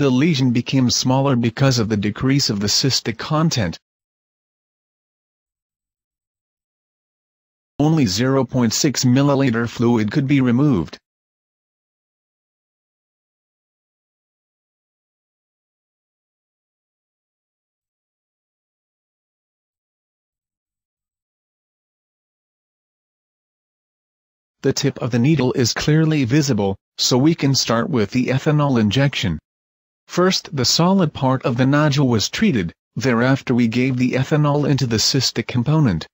the lesion became smaller because of the decrease of the cystic content. Only 0.6 milliliter fluid could be removed. The tip of the needle is clearly visible, so we can start with the ethanol injection. First the solid part of the nodule was treated, thereafter we gave the ethanol into the cystic component.